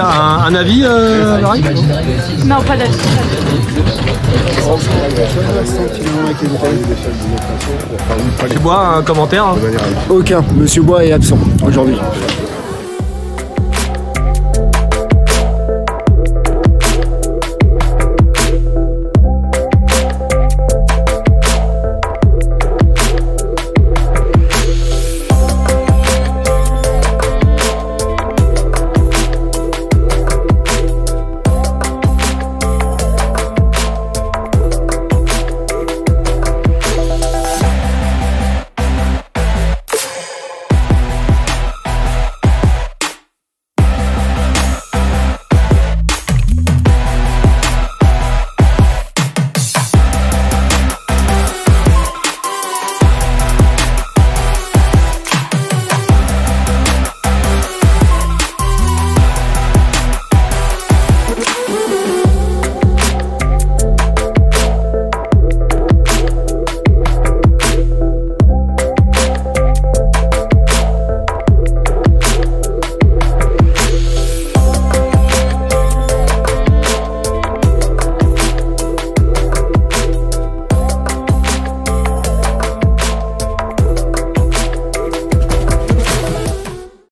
un, un avis, euh, Marie Non, pas d'avis. Tu bois un commentaire hein Aucun. Monsieur Bois est absent aujourd'hui.